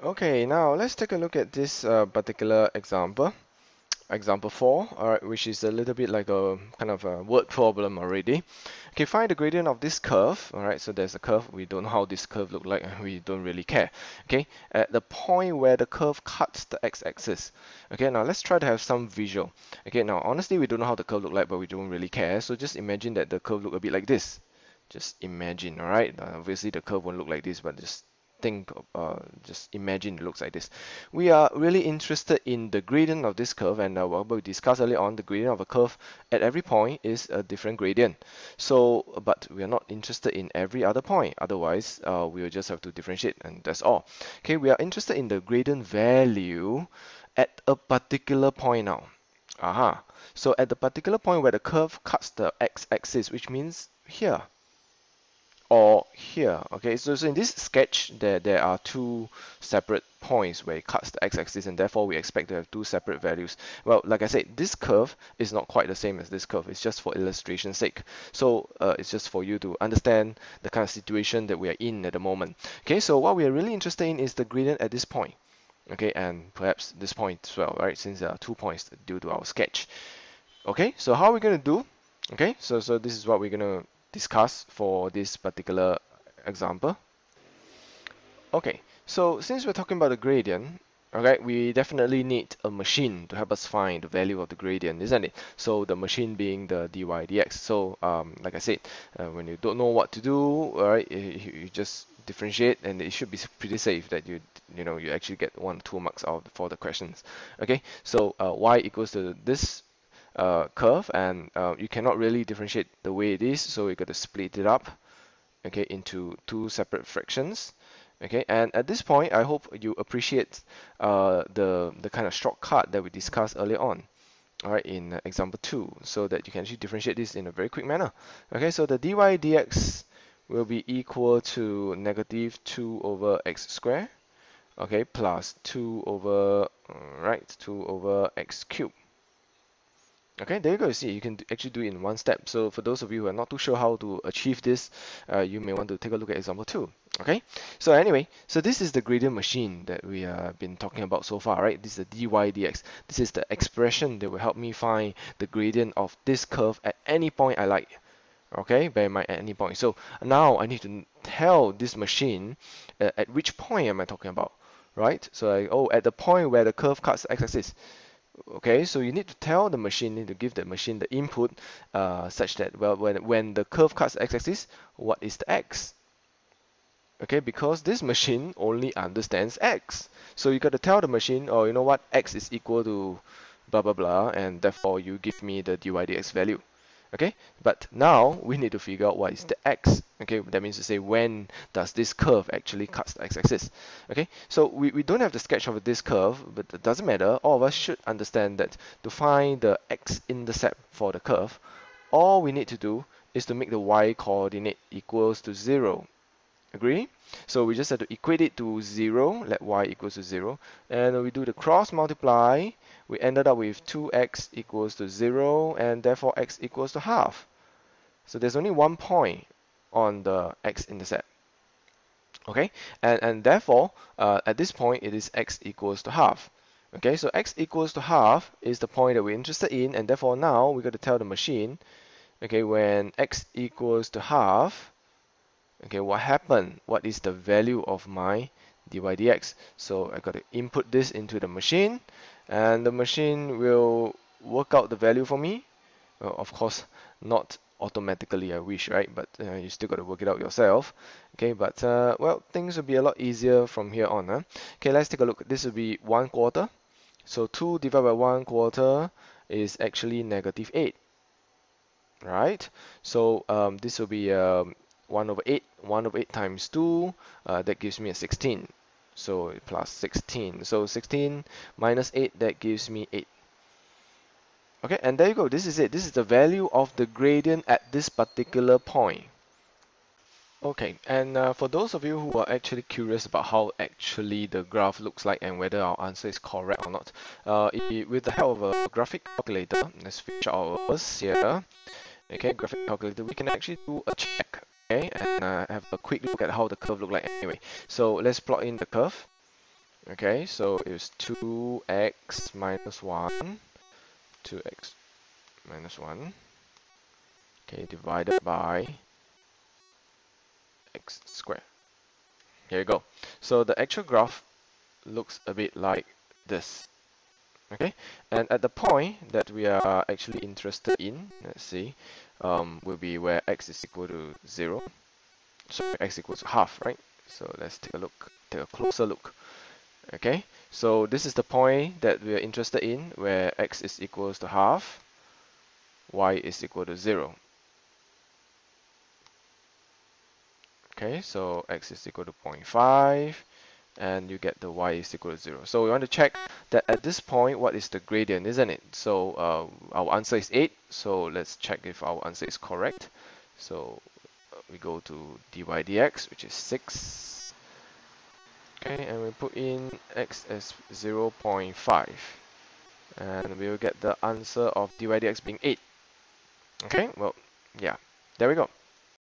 Okay, now let's take a look at this uh, particular example. Example 4, alright, which is a little bit like a kind of a word problem already. Okay, find the gradient of this curve. Alright, so there's a curve. We don't know how this curve look like. We don't really care. Okay, at the point where the curve cuts the x-axis. Okay, now let's try to have some visual. Okay, now honestly, we don't know how the curve look like, but we don't really care. So just imagine that the curve look a bit like this. Just imagine, alright? Uh, obviously, the curve won't look like this, but just think, uh, just imagine it looks like this. We are really interested in the gradient of this curve and uh, what we discussed earlier on, the gradient of a curve at every point is a different gradient. So, but we are not interested in every other point. Otherwise, uh, we will just have to differentiate and that's all. Okay, we are interested in the gradient value at a particular point now. Aha. So at the particular point where the curve cuts the x-axis, which means here or here okay? So, so in this sketch there there are two separate points where it cuts the x-axis and therefore we expect to have two separate values. Well like I said this curve is not quite the same as this curve. It's just for illustration sake. So uh, it's just for you to understand the kind of situation that we are in at the moment. Okay so what we are really interested in is the gradient at this point okay? And perhaps this point as well right? Since there are two points due to our sketch. Okay so how are we going to do? Okay so so this is what we're going to discuss for this particular example. Okay, so since we're talking about the gradient, okay, we definitely need a machine to help us find the value of the gradient, isn't it? So the machine being the dy dx. So um, like I said, uh, when you don't know what to do, all right, you, you just differentiate and it should be pretty safe that you you know you actually get one two marks out for the questions okay so uh, y equals to this uh, curve and uh, you cannot really differentiate the way it is so you got to split it up okay into two separate fractions okay? And at this point I hope you appreciate uh, the the kind of shortcut that we discussed earlier on alright in example 2 so that you can actually differentiate this in a very quick manner okay? So the dy dx will be equal to negative 2 over x squared okay plus 2 over right 2 over x cubed Okay, there you go. You see, you can actually do it in one step. So for those of you who are not too sure how to achieve this, uh, you may want to take a look at example two. Okay, so anyway, so this is the gradient machine that we have been talking about so far, right? This is the dy dx. This is the expression that will help me find the gradient of this curve at any point I like. Okay, bear in mind at any point. So now I need to tell this machine uh, at which point am I talking about, right? So I, oh, at the point where the curve cuts x-axis okay so you need to tell the machine need to give the machine the input uh, such that well when when the curve cuts x-axis what is the x? Okay because this machine only understands x. So you got to tell the machine oh you know what? x is equal to blah blah blah and therefore you give me the dy dx value okay? But now we need to figure out what is the x. Okay? That means to say when does this curve actually cuts the x-axis? Okay? So we, we don't have the sketch of this curve but it doesn't matter. All of us should understand that to find the x-intercept for the curve all we need to do is to make the y coordinate equals to zero. Agree? So we just have to equate it to zero. Let y equals to zero. And we do the cross multiply we ended up with 2x equals to 0 and therefore x equals to half. So there's only one point on the x-intercept. Okay, and, and therefore uh, at this point it is x equals to half. Okay, so x equals to half is the point that we're interested in and therefore now we got to tell the machine okay when x equals to half okay what happened what is the value of my dy dx so I got to input this into the machine and the machine will work out the value for me. Well, of course not automatically I wish right? But uh, you still got to work it out yourself. Okay but uh, well things will be a lot easier from here on huh? okay let's take a look. This will be one quarter. So 2 divided by 1 quarter is actually negative 8 right? So um, this will be um, 1 over 8 1 over 8 times 2 uh, that gives me a 16 so plus 16 so 16 minus 8 that gives me 8 okay and there you go. This is it. This is the value of the gradient at this particular point. Okay and uh, for those of you who are actually curious about how actually the graph looks like and whether our answer is correct or not uh, it, with the help of a graphic calculator let's feature ours here. Okay graphic calculator we can actually do a check okay and uh, have a quick look at how the curve look like anyway so let's plot in the curve Okay, so it's 2x minus 1, 2x minus 1, okay, divided by x squared. Here you go. So the actual graph looks a bit like this. Okay, and at the point that we are actually interested in, let's see, um, will be where x is equal to 0. So x equals half, right? So let's take a look, take a closer look. Okay, so this is the point that we are interested in, where x is equals to half, y is equal to 0. Okay, so x is equal to 0.5, and you get the y is equal to 0. So we want to check that at this point, what is the gradient, isn't it? So uh, our answer is 8, so let's check if our answer is correct. So uh, we go to dy dx, which is 6. Okay, and we put in x as 0 0.5. And we will get the answer of dy dx being 8. Okay, well, yeah, there we go.